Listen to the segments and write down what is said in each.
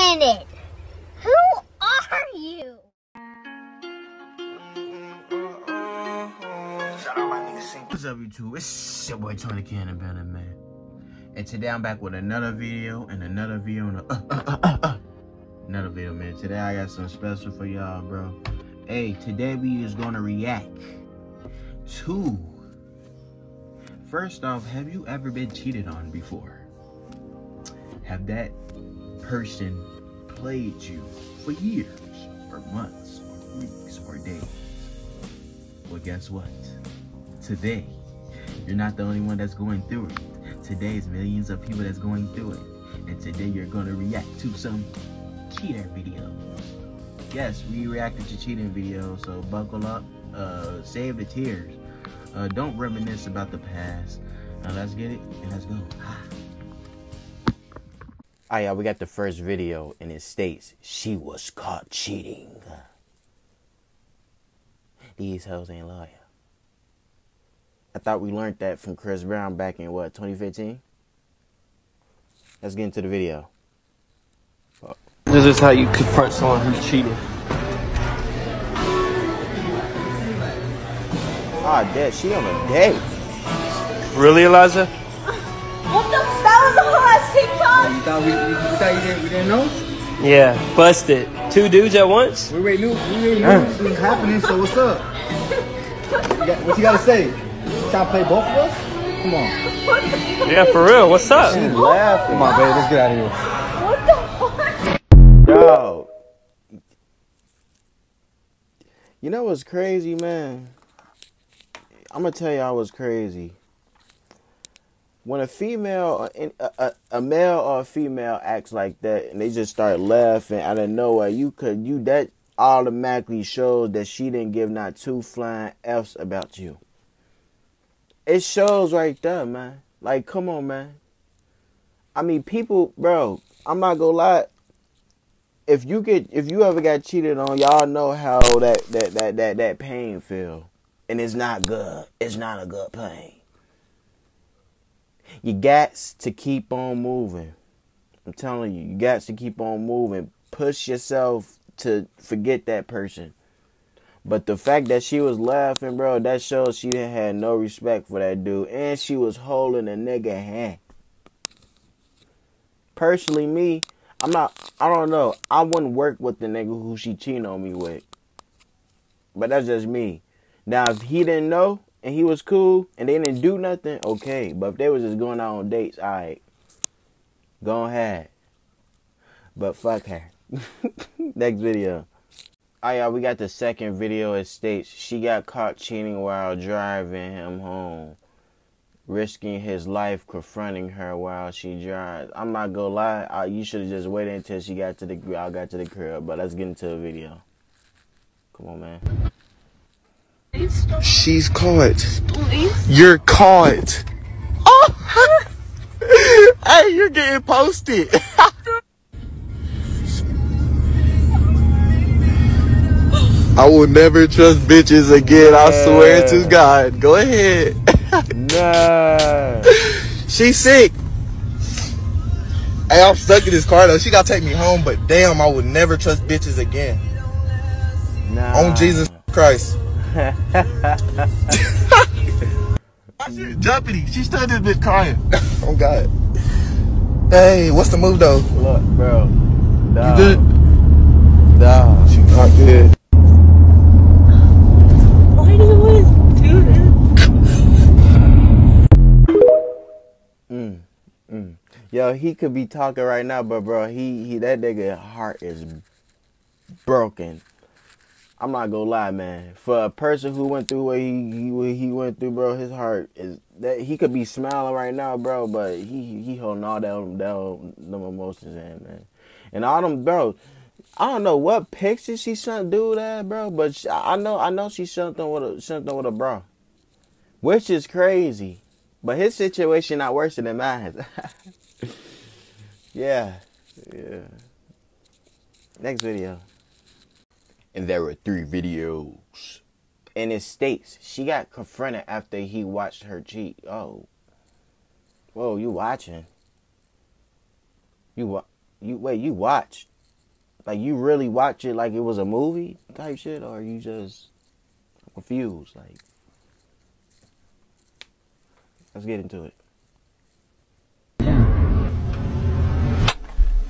minute. Who are you? What's up, YouTube? It's your boy Tony Cannon Bannon, man. And today I'm back with another video and another video and a, uh, uh, uh, uh, another video, man. Today I got something special for y'all, bro. Hey, today we is gonna react to. First off, have you ever been cheated on before? Have that person played you for years, or months, or weeks, or days? Well, guess what? Today, you're not the only one that's going through it. Today is millions of people that's going through it. And today you're gonna react to some cheater video. Yes, we reacted to cheating videos, so buckle up, uh, save the tears. Uh, don't reminisce about the past. Now let's get it and let's go. Alright, y'all, we got the first video and it states she was caught cheating. These hoes ain't loyal. I thought we learned that from Chris Brown back in what, 2015? Let's get into the video. This is how you confront someone who's cheating. Ah, dead. She on a date. Really, Eliza? What the? You thought we, you, you thought you didn't, we didn't know? Yeah, busted. Two dudes at once? We already knew, we already knew this was happening, so what's up? You got, what you gotta say? You trying to play both of us? Come on. Yeah, for real. What's up? She laughing. Come on, baby, let's get out of here. What the fuck? Yo. You know what's crazy, man? I'm gonna tell y'all what's crazy. When a female, uh, a, a, uh, uh, a male or a female acts like that, and they just start laughing out of nowhere, you could you that automatically shows that she didn't give not two flying f's about you. It shows right there, man. Like, come on, man. I mean, people, bro. I'm not gonna lie if you get if you ever got cheated on, y'all know how that that that that that pain feel, and it's not good. It's not a good pain. You got to keep on moving. I'm telling you, you got to keep on moving. Push yourself to forget that person. But the fact that she was laughing, bro, that shows she have no respect for that dude, and she was holding a nigga hand. Personally, me, I'm not. I don't know. I wouldn't work with the nigga who she cheating on me with. But that's just me. Now, if he didn't know and he was cool and they didn't do nothing, okay. But if they was just going out on dates, alright, go ahead. But fuck her. Next video. Alright, y'all. We got the second video. It states she got caught cheating while driving him home risking his life confronting her while she drives. I'm not gonna lie, I, you should have just waited until she got to the I got to the crib. But let's get into the video. Come on, man. She's caught. You're caught. Oh. hey, you're getting posted. I will never trust bitches again. I swear to God. Go ahead. Nah. She's sick. Hey, I'm stuck in this car though. She gotta take me home, but damn, I would never trust bitches again. Nah. On Jesus Christ. She's jumping. She stood this bitch crying. oh God. Hey, what's the move though? Look, bro. Dog. You good? Dog. She not good. Why do you always do this? Mm, mm. Yo, he could be talking right now, but bro, he he that nigga heart is broken. I'm not gonna lie, man. For a person who went through what he he, he went through, bro, his heart is that he could be smiling right now, bro, but he he holding all them, them emotions in, man. And all them, bro. I don't know what picture she sent do that, bro, but she, I know I know she sent them with a sent them with a bro, which is crazy. But his situation not worse than mine. yeah, yeah. Next video. And there were three videos. And it states she got confronted after he watched her cheat. Oh. Whoa, you watching? You wa- you wait, you watched. Like you really watch it like it was a movie type shit, or you just confused? Like, let's get into it.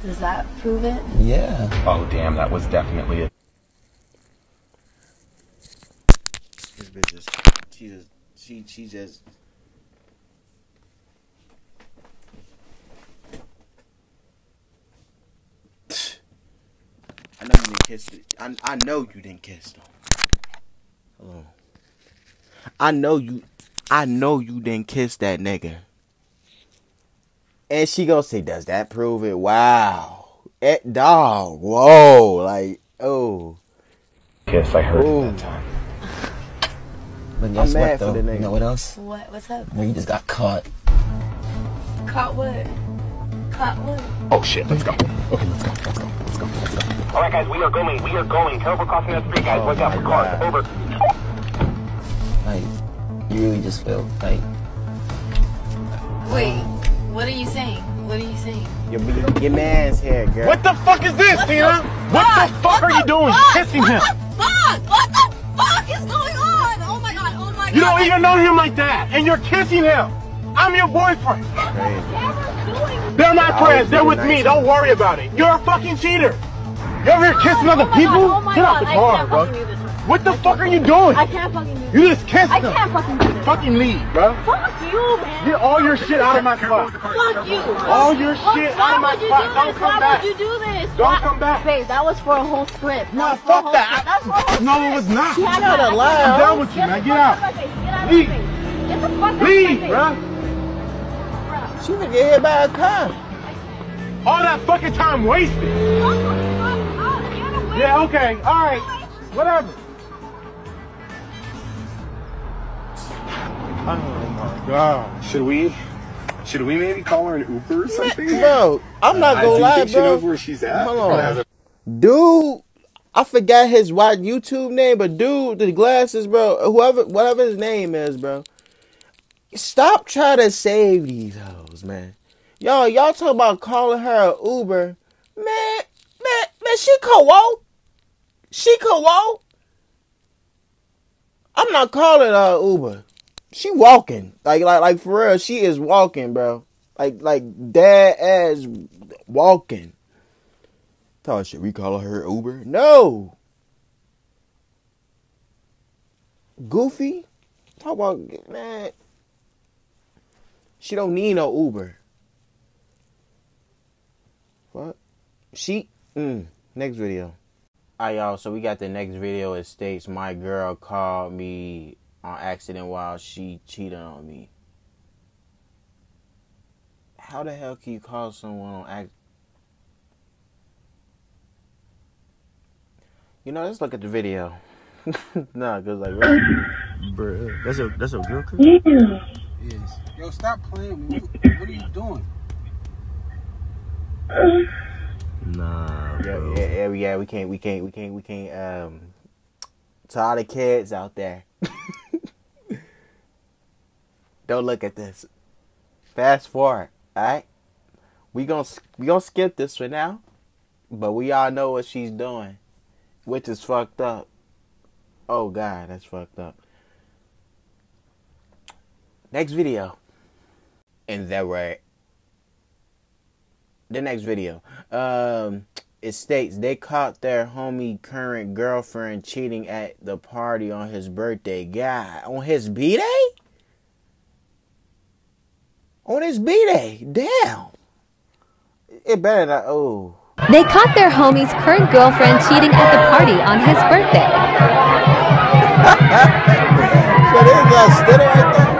Does that prove it? Yeah. Oh, damn, that was definitely it. This bitch just, she just, she, she just. I know you didn't kiss it. I, I know you didn't kiss them. Hello. I know you. I know you didn't kiss that nigga. And she gonna say, "Does that prove it?" Wow, eh, it dog. Whoa, like oh. Kiss, I heard Ooh. that time. But guess mad what for though? the You know what else? What? What's up? Well, you just got caught. Caught what? Caught what? Oh shit, let's go. Okay, let's go. Let's go. Let's go. Let's go. Alright, guys, we are going. We are going. Tell we're crossing that street, guys. Oh Watch out my for cars. Over. Like, you really just felt like Wait. What are you saying? What are you saying? Your, your man's here, girl. What the fuck is this, Tina? What the fuck are you doing? Kissing him. What the Fuck! What the You don't even know him like that, and you're kissing him. I'm your boyfriend. Crazy. They're my always friends. They're with nice me. Don't worry about it. You're a fucking cheater. You over here kissing other Oh people? God, oh Get out the car, bro. Fucking do this. What the fuck are you doing? I can't fucking do this. You just kissed I him. can't fucking do this. Fucking leave, bro. Fuck you, man. Get all your shit out of my spot. Fuck you. All your Why- shit why out of my would you spot. do Don't this? come Why back. would you do this? Don't Why- come back. Babe, that was for a whole script. No, That was for a fuck that. That's for a whole No, it was not. She had You gotta to- lie. I'm done with you, Get man. Get out. of my face. Get out of Leave. Get the fuck out Leave, of my bro. face. She gonna get hit by a car. All that fucking time wasted. Fuck the fuck out. Get away. Yeah, okay. All right. Whatever. Oh my god. Should we? Should we maybe call her an Uber or something? Bro, I'm not Uh, gonna do you lie, think she knows where she's at? Hold on. Dude, I forgot his white YouTube name, but dude, the glasses, bro. Whoever, whatever his name is, bro. Stop trying to save these hoes, man. Y'all, y'all talk about calling her a Uber, man, man, man. She could walk. She could walk. I'm not calling her Uber. She walking, like, like, like for real. She is walking, bro. Like, like dead ass walking. Thought should we call her Uber? No. Goofy? Talk about man. She don't need no Uber. What? She mm, next video. Alright y'all, so we got the next video. It states my girl called me on accident while she cheated on me. How the hell can you call someone on accident? You know, let's look at the video. nah, cause like, bro, that's a that's a real. Yes. Yo, stop playing. with me. What are you doing? nah, Yeah, bro. yeah, yeah, yeah, we can't, we can't, we can't, we can't. Um, to all the kids out there, don't look at this. Fast forward, all right? We gonna we gonna skip this for now, but we all know what she's doing, which is fucked up. Oh God, that's fucked up. Next video, and that right. The next video. Um, it states they caught their homie current girlfriend cheating at the party on his birthday. God, on his b day. On his b day, damn. It better not. Oh, They caught their homie's current girlfriend cheating at the party on his birthday. so they got stood right there.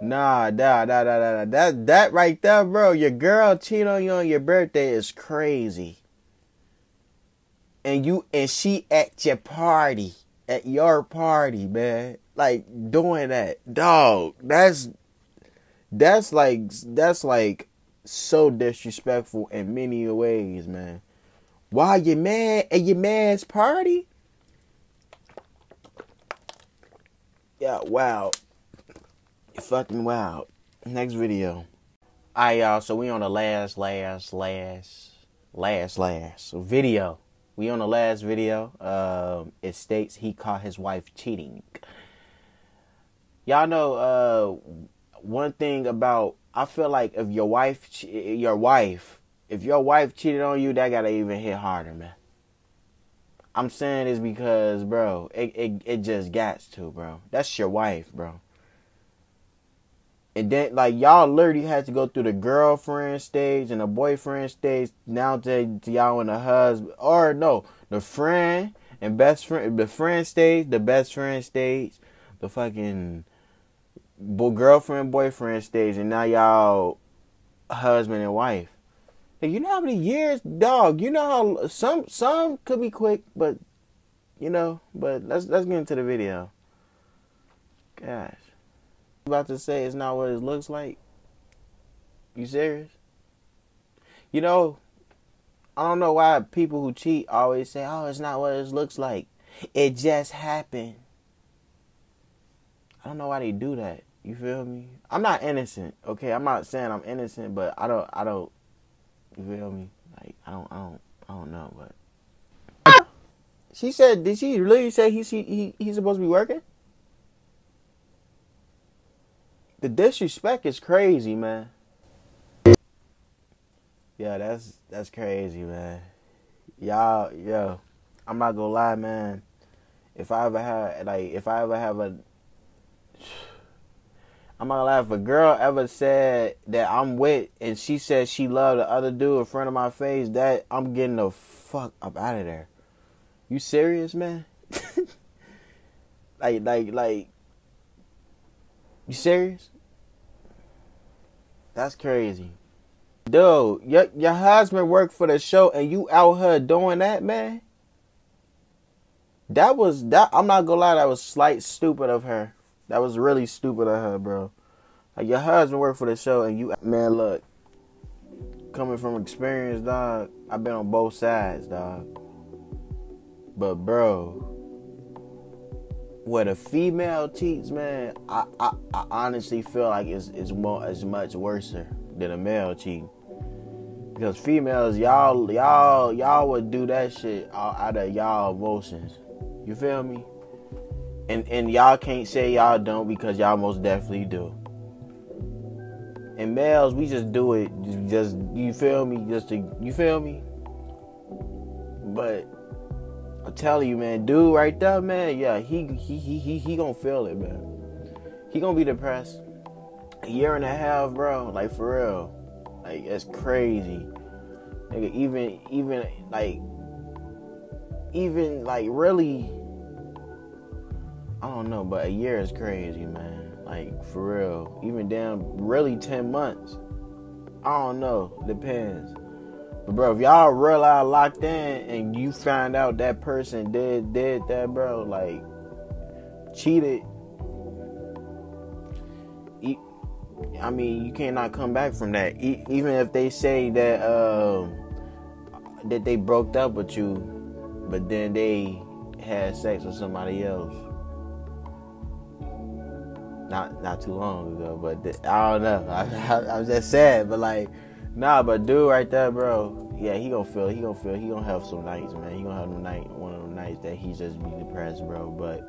Nah, nah, nah, nah, nah, nah. That that right there, bro. Your girl cheat on you on your birthday is crazy. And you and she at your party, at your party, man. Like doing that, dog. That's that's like that's like so disrespectful in many ways, man. Why you mad at your man's party? Yeah, wow. Fucking wow. Next video. Alright, y'all. So we on the last, last, last, last, last video. We on the last video. Um, it states he caught his wife cheating. Y'all know uh, one thing about I feel like if your wife, your wife, if your wife cheated on you, that gotta even hit harder, man. I'm saying this because, bro, it it, it just gets to, bro. That's your wife, bro. And then, like, y'all literally had to go through the girlfriend stage and the boyfriend stage. Now to, to y'all and the husband, or no, the friend and best friend, the friend stage, the best friend stage, the fucking bo- girlfriend boyfriend stage, and now y'all husband and wife. You know how many years, dog? You know how some some could be quick, but you know. But let's let's get into the video. Gosh, about to say it's not what it looks like. You serious? You know, I don't know why people who cheat always say, "Oh, it's not what it looks like. It just happened." I don't know why they do that. You feel me? I'm not innocent, okay? I'm not saying I'm innocent, but I don't I don't you feel me? Like I don't I don't I don't know, but ah! She said did she really say he he, he he's supposed to be working? The disrespect is crazy, man. Yeah, that's that's crazy, man. Y'all, yo, I'm not gonna lie, man. If I ever had like if I ever have a I'm not gonna lie, if a girl ever said that I'm with and she said she loved the other dude in front of my face, that I'm getting the fuck up out of there. You serious, man? like like like you serious? That's crazy. Dude, your your husband worked for the show and you out here doing that, man? That was that I'm not gonna lie, that was slight stupid of her. That was really stupid of her, bro. Like your husband worked for the show and you man, look. Coming from experience, dog, I've been on both sides, dog. But bro, what a female cheats, man, I, I, I honestly feel like it's it's more it's much worse than a male cheating. Because females, y'all y'all y'all would do that shit out out of y'all emotions. You feel me? And and y'all can't say y'all don't because y'all most definitely do. And males, we just do it just you feel me? Just to you feel me? But I'm telling you, man, dude right there, man, yeah, he he he he, he gonna feel it, man. He gonna be depressed. A year and a half, bro, like for real. Like that's crazy. Nigga, even even like even like really I don't know, but a year is crazy, man. Like for real. Even damn really ten months. I don't know. Depends. But bro, if y'all real out locked in and you find out that person did did that, bro, like cheated. I mean, you cannot come back from that. Even if they say that um that they broke up with you, but then they had sex with somebody else. Not not too long ago, but I don't know. I, I, I was just sad, but like, nah. But dude, right there, bro. Yeah, he gonna feel. He gonna feel. He gonna have some nights, man. He gonna have them night, one of them nights that he just be depressed, bro. But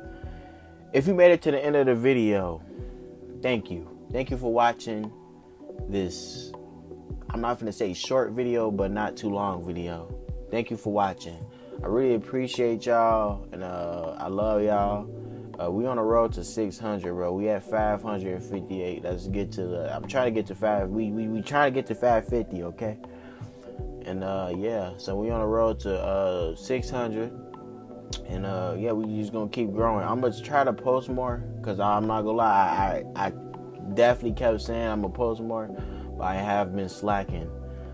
if you made it to the end of the video, thank you. Thank you for watching this. I'm not gonna say short video, but not too long video. Thank you for watching. I really appreciate y'all, and uh, I love y'all. Uh, we on the road to 600, bro. We at 558. Let's get to the. I'm trying to get to five. We we we trying to get to 550, okay? And uh, yeah, so we on the road to uh 600, and uh, yeah, we just gonna keep growing. I'm gonna try to post more, cause I'm not gonna lie, I I, I definitely kept saying I'm gonna post more, but I have been slacking.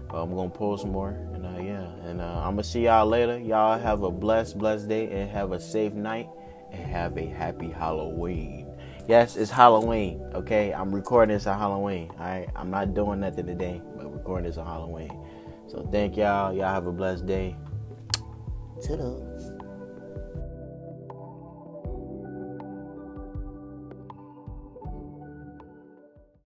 But I'm gonna post more, and uh, yeah, and uh, I'm gonna see y'all later. Y'all have a blessed, blessed day, and have a safe night, and have a happy Halloween. Yes, it's Halloween. Okay, I'm recording this on Halloween. All right, I'm not doing nothing today, but recording this on Halloween. So thank y'all. Y'all have a blessed day. Toodles.